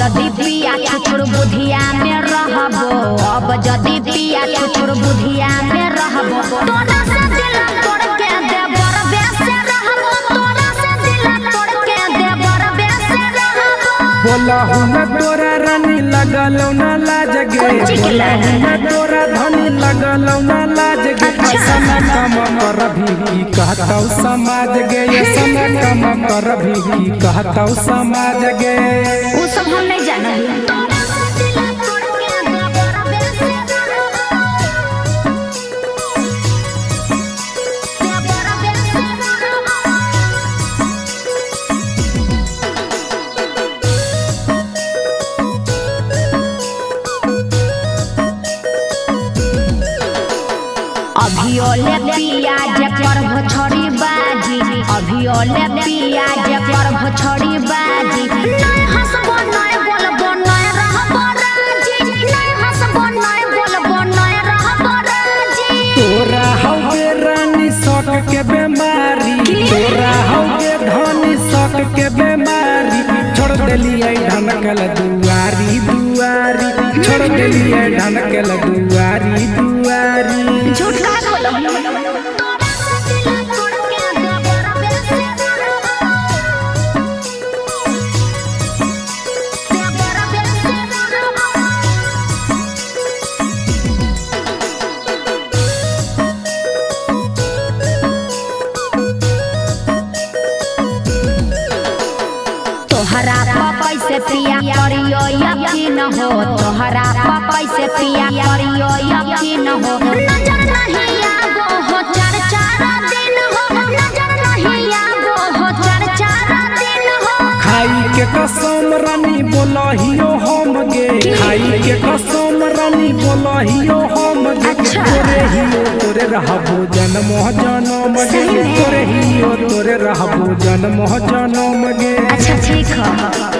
जदि पिया छुछुर बुधिया में रहबो, अब जदी पिया छुछुर बुधिया में रहबो, तोरा से दिल तोड़ के दे देवर बेसे रहबो, तोरा से दिल तोड़ के दे देवर बेसे रहबो। बोला हुन तोरा रानी लगलो ना तोरा धनी लगलौ ना लाज गे अच्छा। ऐसा काम कर भी की समाज गे ऐसा काम कर भी की समाज गे वो सब हम नहीं जानब जे करभ छोड़ी बाजी। जे करभ छोड़ी बाजी। हंसबो नहीं बोलबो नहीं रहबो राज़ी तोरा रानी के बीमारी। तोरा हौगे धनी के बीमारी। छोड़ देलिए ढनकल दुआरी दुआरी। छोड़ देलिए ढनकल दुआरी। पपई से पिया करियो यकीन हो तोहरा। पपई से पिया करियो यकीन हो। नज़र नहीं आगो हो चार चार दिन हो। नज़र नहीं आगो हो चार चार दिन हो। खाई के कसम रानी बोलहियो हम गे। खाई के कसम रानी बोलहियो हम गे। अच्छा। तोरे रहबो जन्म जन्म गे तोरे हियो तोरे रहबो जन्म जन्म गे अच्छा ठीक है।